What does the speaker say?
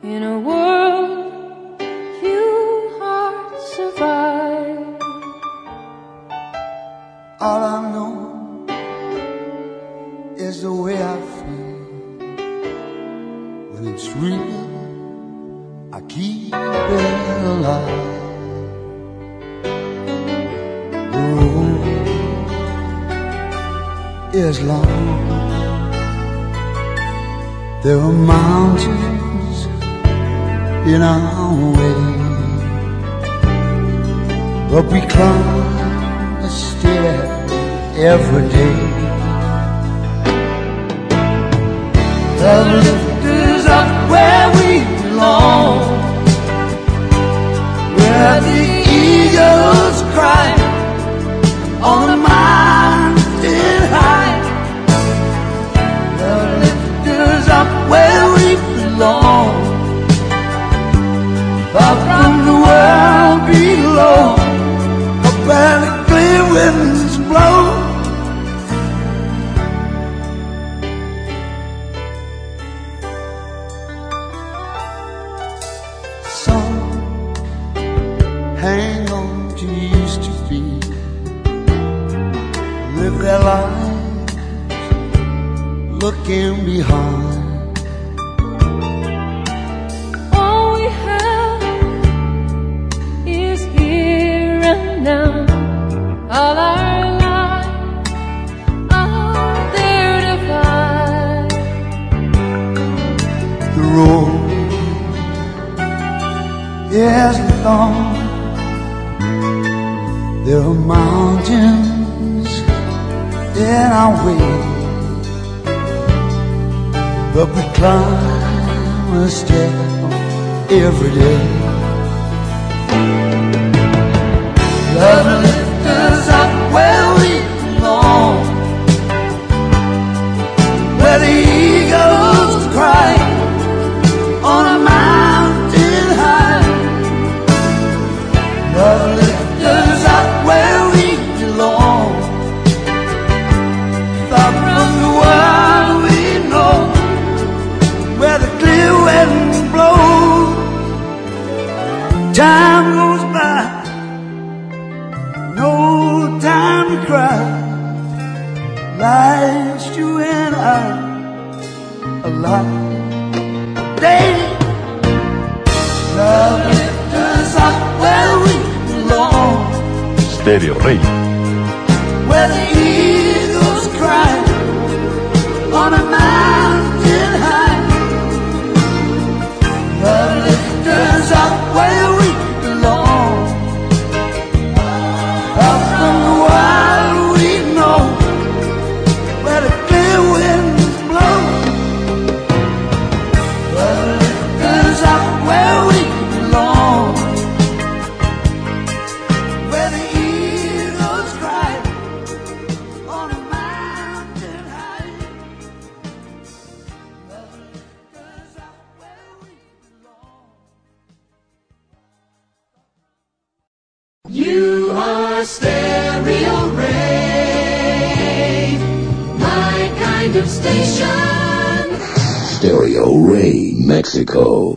In a world few hearts survive. All I know is the way I feel. When it's real, I keep it alive. The road is long. There are mountains in our way, but we climb a stair every day. The live their lives looking behind. All we have is here and now. All our lives are there to find. The road is long. There are mountains in our way, but we climb a step every day. Time goes by, no time to cry. Life's you and I alive. Day, love lifts us up where we belong, Stereo Rey. You are Stereo Rey, my kind of station. Stereo Rey Mexico.